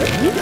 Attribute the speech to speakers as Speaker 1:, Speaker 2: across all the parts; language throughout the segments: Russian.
Speaker 1: Woo!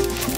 Speaker 1: Thank you.